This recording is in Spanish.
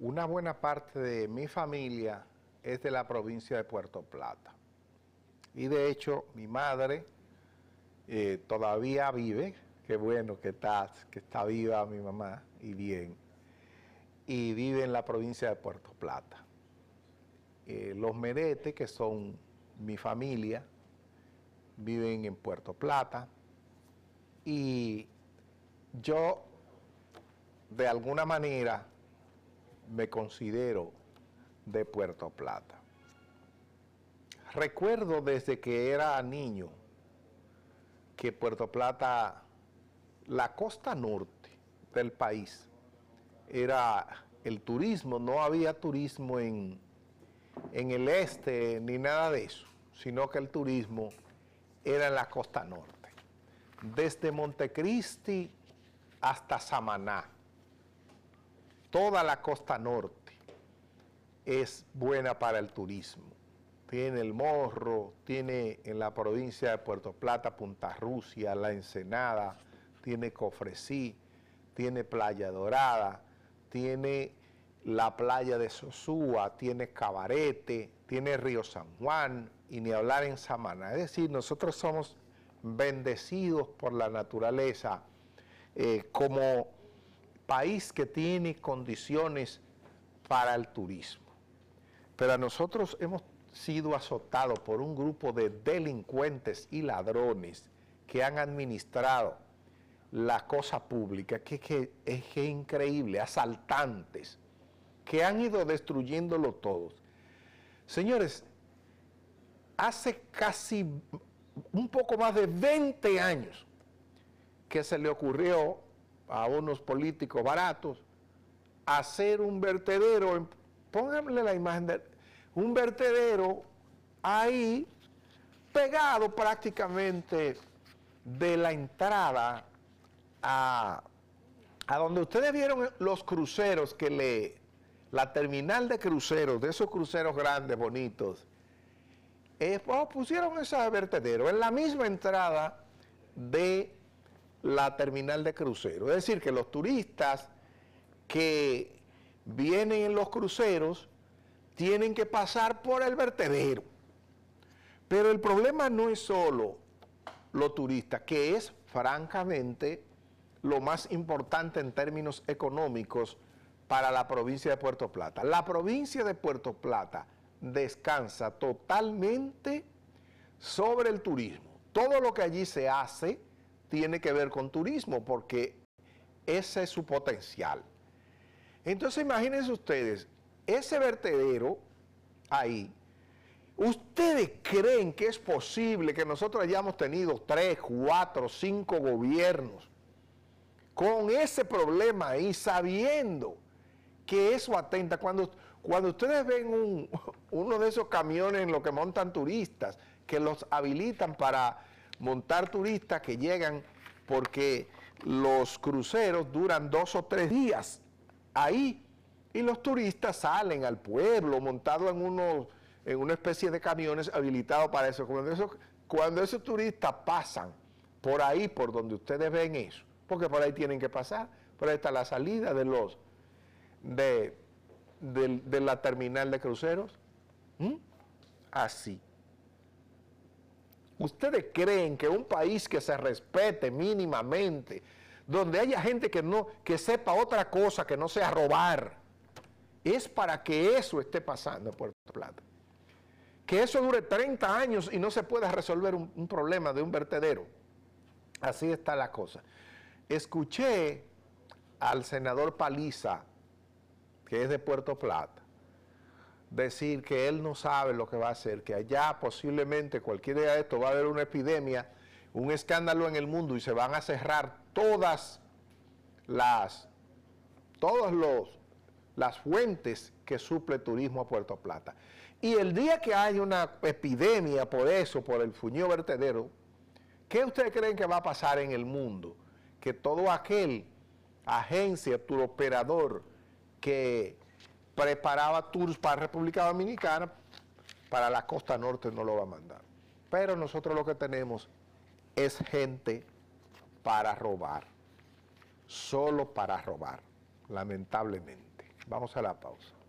una buena parte de mi familia es de la provincia de Puerto Plata. Y de hecho, mi madre eh, todavía vive, qué bueno que está, está viva mi mamá y bien, y vive en la provincia de Puerto Plata. Eh, los Meretes, que son mi familia, viven en Puerto Plata, y yo, de alguna manera, me considero de Puerto Plata. Recuerdo desde que era niño que Puerto Plata, la costa norte del país, era el turismo, no había turismo en, en el este ni nada de eso, sino que el turismo era en la costa norte. Desde Montecristi hasta Samaná, toda la costa norte es buena para el turismo. Tiene el Morro, tiene en la provincia de Puerto Plata, Punta Rusia, La Ensenada, tiene Cofresí, tiene Playa Dorada, tiene la playa de Sosúa, tiene Cabarete, tiene Río San Juan y ni hablar en Samaná. Es decir, nosotros somos bendecidos por la naturaleza eh, como país que tiene condiciones para el turismo. Pero nosotros hemos sido azotados por un grupo de delincuentes y ladrones que han administrado la cosa pública, que, es increíble, asaltantes, que han ido destruyéndolo todo. Señores, hace casi un poco más de 20 años que se le ocurrió a unos políticos baratos hacer un vertedero, pónganle la imagen de un vertedero ahí pegado prácticamente de la entrada a, donde ustedes vieron los cruceros que le, la terminal de cruceros, de esos cruceros grandes, bonitos, eh, oh, pusieron ese vertedero en la misma entrada de la terminal de cruceros. Es decir, que los turistas que vienen en los cruceros tienen que pasar por el vertedero. Pero el problema no es solo los turistas, que es francamente lo más importante en términos económicos para la provincia de Puerto Plata. La provincia de Puerto Plata descansa totalmente sobre el turismo. Todo lo que allí se hace tiene que ver con turismo porque ese es su potencial. Entonces imagínense ustedes, ese vertedero ahí, ¿ustedes creen que es posible que nosotros hayamos tenido tres, cuatro, cinco gobiernos con ese problema ahí, sabiendo que eso atenta. Cuando, cuando ustedes ven uno de esos camiones en los que montan turistas, que los habilitan para montar turistas que llegan porque los cruceros duran dos o tres días ahí y los turistas salen al pueblo montados en, uno, en una especie de camiones habilitados para eso. Cuando, esos turistas pasan por ahí, por donde ustedes ven eso, porque por ahí tienen que pasar. Por ahí está la salida de los de, la terminal de cruceros. Así. ¿Ustedes creen que un país que se respete mínimamente, donde haya gente que no que sepa otra cosa que no sea robar, es para que eso esté pasando en Puerto Plata? Que eso dure 30 años y no se pueda resolver un problema de un vertedero. Así está la cosa. Escuché al senador Paliza, que es de Puerto Plata, decir que él no sabe lo que va a hacer, que allá posiblemente cualquier día de esto va a haber una epidemia, un escándalo en el mundo y se van a cerrar todas las, todos los, las fuentes que suple turismo a Puerto Plata. Y el día que haya una epidemia por eso, por el fuño vertedero, ¿qué ustedes creen que va a pasar en el mundo? que todo aquel agencia, operador que preparaba tours para República Dominicana, para la costa norte no lo va a mandar. Pero nosotros lo que tenemos es gente para robar, solo para robar, lamentablemente. Vamos a la pausa.